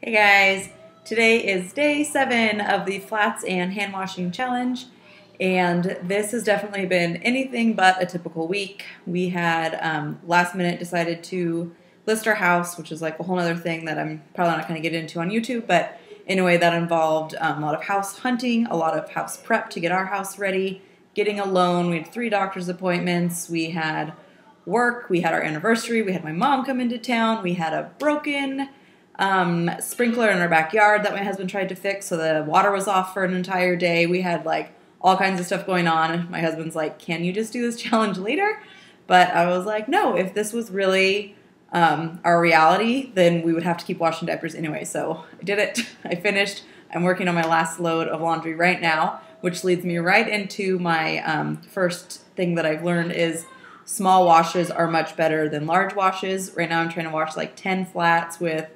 Hey guys, today is day seven of the flats and hand washing challenge, and this has definitely been anything but a typical week. We had um, last minute decided to list our house, which is like a whole other thing that I'm probably not going to get into on YouTube, but in a way that involved um, a lot of house hunting, a lot of house prep to get our house ready, getting a loan. We had three doctor's appointments. We had work. We had our anniversary. We had my mom come into town. We had a broken um, sprinkler in our backyard that my husband tried to fix, so the water was off for an entire day. We had like all kinds of stuff going on. My husband's like, "Can you just do this challenge later?" But I was like, "No. If this was really um, our reality, then we would have to keep washing diapers anyway." So I did it. I finished. I'm working on my last load of laundry right now, which leads me right into my um, first thing that I've learned is small washes are much better than large washes. Right now, I'm trying to wash like 10 flats with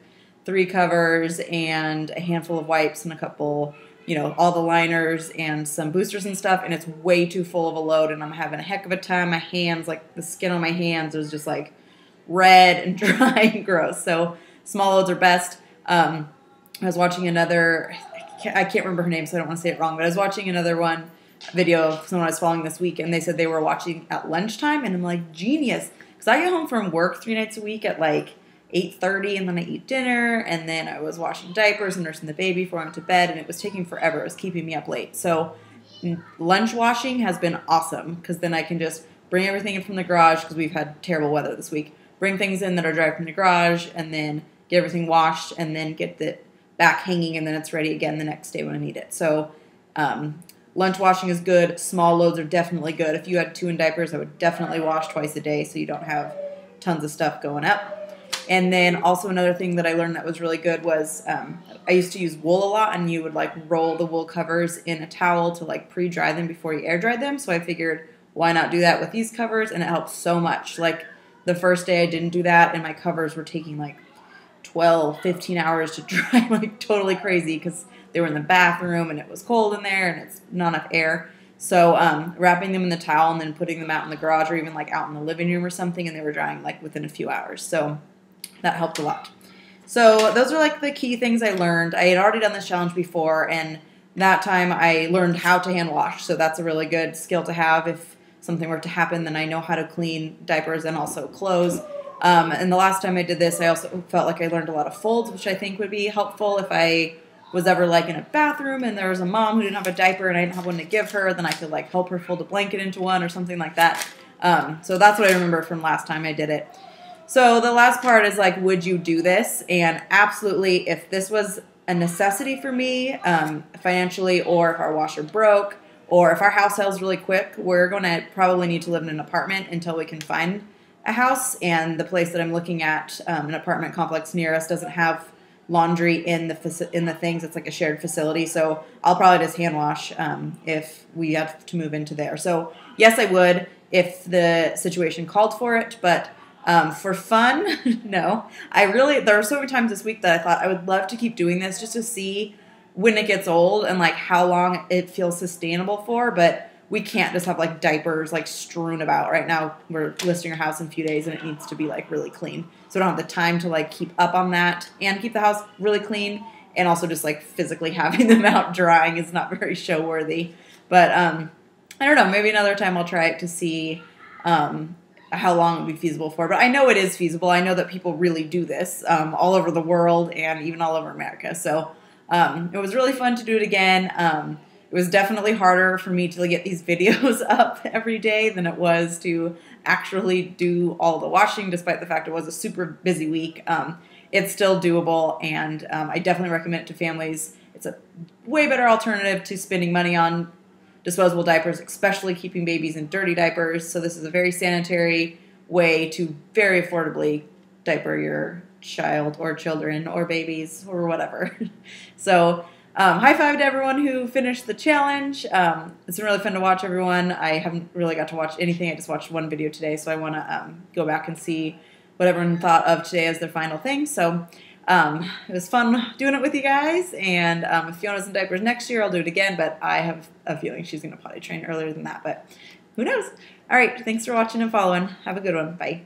three covers and a handful of wipes and a couple, you know, all the liners and some boosters and stuff. And it's way too full of a load, and I'm having a heck of a time. My hands, like the skin on my hands, is just like red and dry and gross. So small loads are best. Um, I was watching another, I can't remember her name, so I don't want to say it wrong, but I was watching another one video of someone I was following this week, and they said they were watching at lunchtime, and I'm like, genius. Because I get home from work three nights a week at like 8.30 and then I eat dinner and then I was washing diapers and nursing the baby before I went to bed and it was taking forever. It was keeping me up late. So lunch washing has been awesome because then I can just bring everything in from the garage because we've had terrible weather this week. Bring things in that are dry from the garage and then get everything washed and then get the back hanging and then it's ready again the next day when I need it. So um, lunch washing is good. Small loads are definitely good. If you had two in diapers, I would definitely wash twice a day so you don't have tons of stuff going up. And then also another thing that I learned that was really good was um, I used to use wool a lot, and you would like roll the wool covers in a towel to like pre-dry them before you air dry them. So I figured why not do that with these covers, and it helps so much. Like the first day I didn't do that, and my covers were taking like 12, 15 hours to dry, like totally crazy because they were in the bathroom and it was cold in there and it's not enough air. So um, wrapping them in the towel and then putting them out in the garage or even like out in the living room or something, and they were drying like within a few hours. So that helped a lot. So those are like the key things I learned. I had already done this challenge before, and that time I learned how to hand wash. So that's a really good skill to have. If something were to happen, then I know how to clean diapers and also clothes. Um, and the last time I did this, I also felt like I learned a lot of folds, which I think would be helpful if I was ever like in a bathroom and there was a mom who didn't have a diaper and I didn't have one to give her, then I could like help her fold a blanket into one or something like that. Um, so that's what I remember from last time I did it. So the last part is like, would you do this? And absolutely, if this was a necessity for me um, financially, or if our washer broke, or if our house sells really quick, we're going to probably need to live in an apartment until we can find a house. And the place that I'm looking at, um, an apartment complex near us, doesn't have laundry in the in the things. It's like a shared facility, so I'll probably just hand wash um, if we have to move into there. So yes, I would if the situation called for it, but um, for fun, no. I really there are so many times this week that I thought I would love to keep doing this just to see when it gets old and like how long it feels sustainable for, but we can't just have like diapers like strewn about right now. We're listing our house in a few days and it needs to be like really clean. So I don't have the time to like keep up on that and keep the house really clean and also just like physically having them out drying is not very show worthy. But um I don't know, maybe another time I'll try it to see um how long it would be feasible for. But I know it is feasible. I know that people really do this um, all over the world and even all over America. So um, it was really fun to do it again. Um, it was definitely harder for me to get these videos up every day than it was to actually do all the washing, despite the fact it was a super busy week. Um, it's still doable, and um, I definitely recommend it to families. It's a way better alternative to spending money on disposable diapers, especially keeping babies in dirty diapers. So this is a very sanitary way to very affordably diaper your child or children or babies or whatever. so um, high five to everyone who finished the challenge. Um, it's been really fun to watch everyone. I haven't really got to watch anything. I just watched one video today, so I want to um, go back and see what everyone thought of today as their final thing. So um, it was fun doing it with you guys. And um, if Fiona's in diapers next year, I'll do it again. But I have a feeling she's going to potty train earlier than that. But who knows? All right. Thanks for watching and following. Have a good one. Bye.